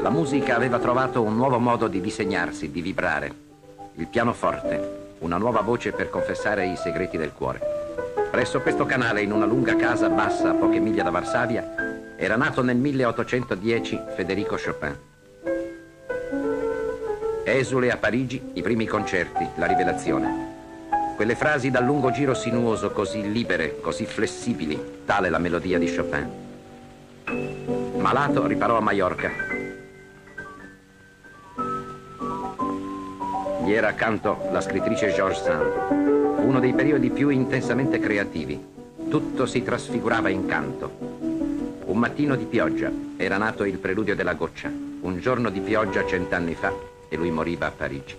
La musica aveva trovato un nuovo modo di disegnarsi, di vibrare. Il pianoforte, una nuova voce per confessare i segreti del cuore. Presso questo canale, in una lunga casa bassa a poche miglia da Varsavia, era nato nel 1810 Federico Chopin. Esule a Parigi, i primi concerti, la rivelazione. Quelle frasi dal lungo giro sinuoso, così libere, così flessibili, tale la melodia di Chopin. Malato riparò a Maiorca, Gli era accanto la scrittrice George Sand. Uno dei periodi più intensamente creativi. Tutto si trasfigurava in canto. Un mattino di pioggia era nato il preludio della goccia. Un giorno di pioggia cent'anni fa e lui moriva a Parigi.